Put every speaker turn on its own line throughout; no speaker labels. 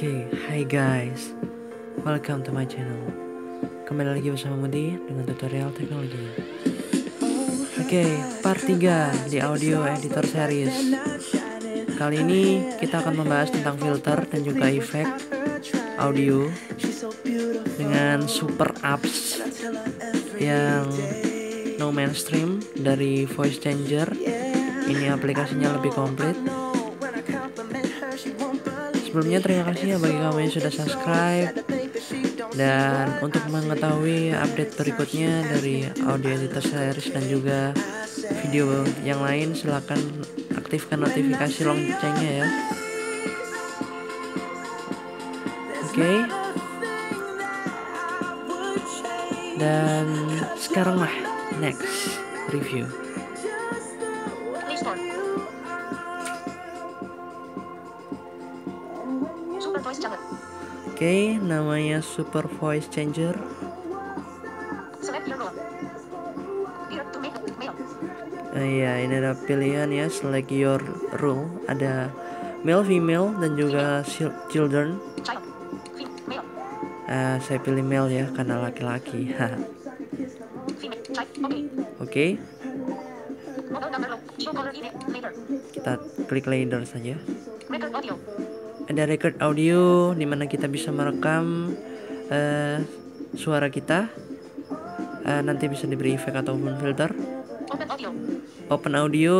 Oke, hai guys, welcome to my channel. Kembali lagi bersama Mudi dengan tutorial teknologi. Oke, part 3 di audio editor series. Kali ini kita akan membahas tentang filter dan juga efek audio dengan super apps yang no mainstream dari voice changer. Ini aplikasinya lebih komplit Sebelumnya terima kasih ya bagi kamu yang sudah subscribe dan untuk mengetahui update berikutnya dari audio editor series dan juga video yang lain silahkan aktifkan notifikasi loncengnya ya. Oke. Okay. Dan sekarang lah next review. Oke, okay, namanya Super Voice Changer. Uh, iya, ini ada pilihan ya, select your role. Ada male, female, dan juga children. Uh, saya pilih male ya, karena laki-laki. Oke. Okay. Kita klik later saja ada record audio di mana kita bisa merekam uh, suara kita. Uh, nanti bisa diberi efek ataupun filter. Open audio. Open audio.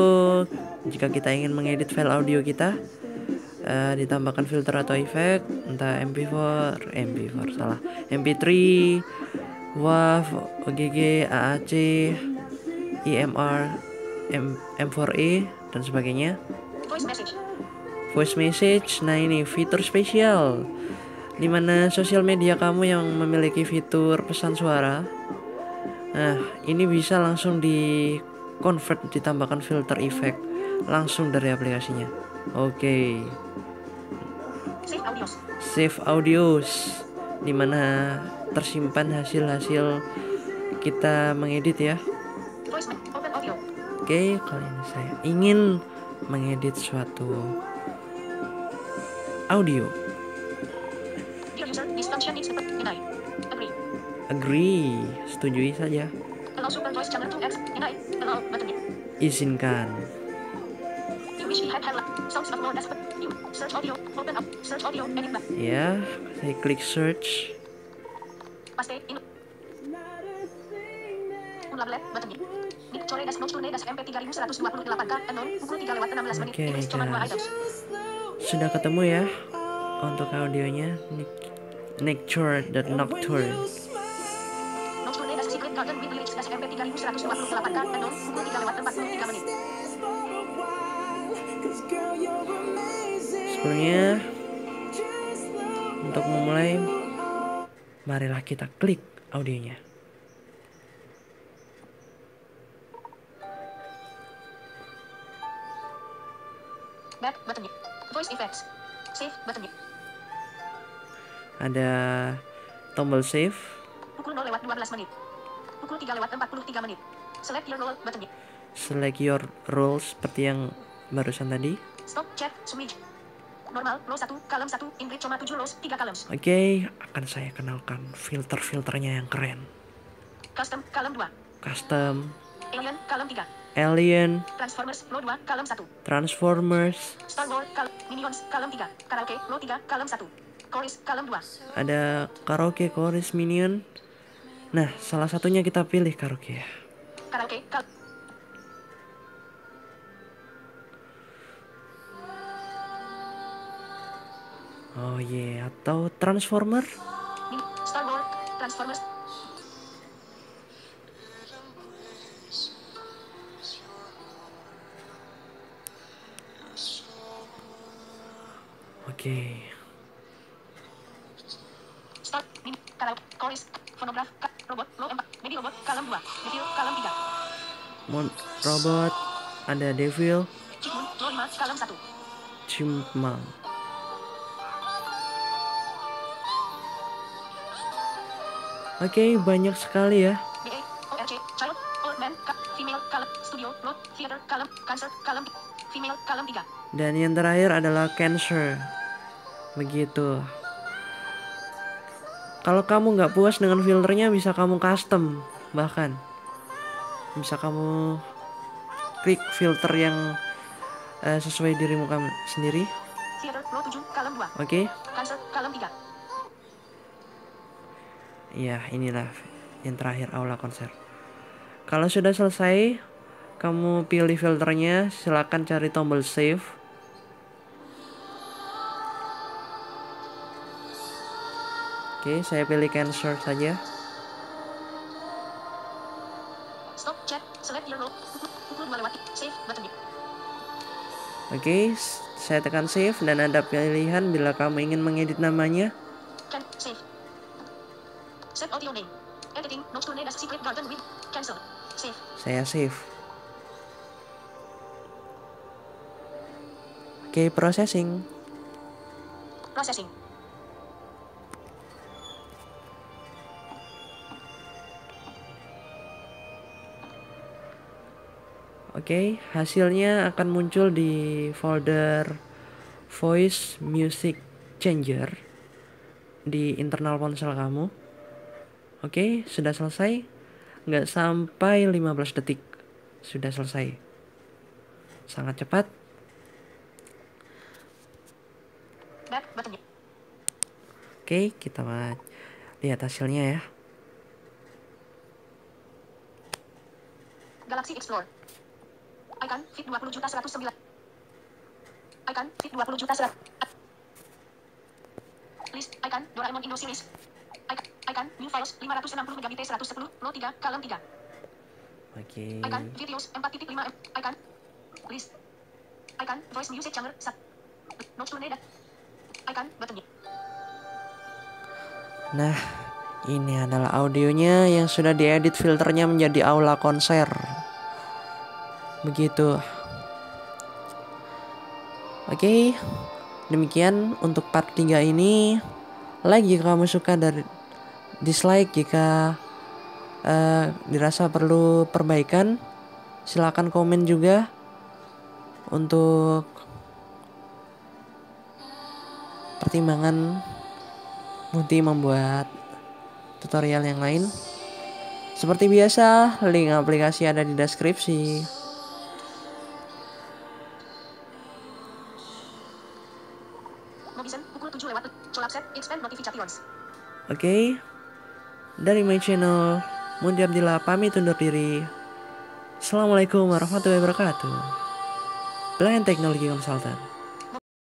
Jika kita ingin mengedit file audio kita uh, ditambahkan filter atau efek entah MP4 MP4 salah. MP3 WAV OGG AAC IMR M M4E dan sebagainya. Voice message voice message. Nah ini fitur spesial. Di mana sosial media kamu yang memiliki fitur pesan suara. Nah ini bisa langsung di convert ditambahkan filter efek langsung dari aplikasinya. Oke. Okay. save audios. Save audios. Di mana tersimpan hasil-hasil kita mengedit ya. Oke okay, kali ini saya ingin mengedit suatu audio. Agree. Setujui saja. Izinkan. Ya, saya klik search. Oke, okay, sudah ketemu ya untuk audionya. Nature dan Nocturne. Sebelumnya untuk memulai marilah kita klik audionya Back button. Voice effects. Save button. Ada tombol save. Pukul 0 lewat 12 menit. Pukul 3 lewat 43 menit. Select your role button. Select your role seperti yang barusan tadi. Stop chat switch. Normal, row 1, kalem 1, inbreed cuma 7 rows, 3 columns. Oke, okay, akan saya kenalkan filter-filternya yang keren. Custom, kalem 2. Custom. Alien, kalem 3. Alien. Transformers Row 2 Kalem 1 Transformers. Star Wars Kal Minions Kalem 3 Karaoke Row 3 Kalem 1 Chorus Kalem 2 Ada Karaoke Chorus Minion. Nah salah satunya kita pilih Karaoke. Ya Karaoke kal Oh iya yeah. atau Transformer? Star Wars Transformers Oke. Start, min, karaoke, chorus, fonograf, robot, devil. Mon ada devil. Cimang. Oke, okay, banyak sekali ya. BA, ORC, child, old man, female, kalam, studio, road, theater, kalam, cancer, kalam, female, kalam tiga. Dan yang terakhir adalah cancer. Begitu kalau kamu nggak puas dengan filternya bisa kamu custom bahkan bisa kamu klik filter yang uh, sesuai dirimu kamu sendiri oke okay. Iya, inilah yang terakhir aula konser. Kalau sudah selesai, kamu pilih filternya, silakan cari tombol save. Oke, saya pilih cancel saja. Oke, saya tekan save dan ada pilihan bila kamu ingin mengedit namanya. Set audio name. Editing. Not to as secret garden with. Cancel. Save. Saya save. Oke, okay, processing. Processing. Oke, okay, hasilnya akan muncul di folder voice music changer di internal ponsel kamu. Oke, sudah selesai. Nggak sampai 15 detik. Sudah selesai. Sangat cepat. Oke, kita lihat hasilnya ya. Galaxy Explore. Icon fit 20 juta 109. Icon fit 20 juta 100. List icon Doraemon Indo series. Icon, new files, 560 megabit 110, no 3, kalem 3. Oke. Okay. Icon, videos, 4.5 M, icon, list. Icon, voice music channel, sat. Notes to Icon, button. Nah, ini adalah audionya yang sudah diedit filternya menjadi aula konser. Begitu. Oke. Demikian untuk part 3 ini. Lagi kamu suka dari dislike jika uh, dirasa perlu perbaikan silakan komen juga untuk pertimbangan Muti membuat tutorial yang lain seperti biasa link aplikasi ada di deskripsi Oke, okay dari my channel Mundi Abdillah pamit undur diri. Assalamualaikum warahmatullahi wabarakatuh. Blind Technology Consultant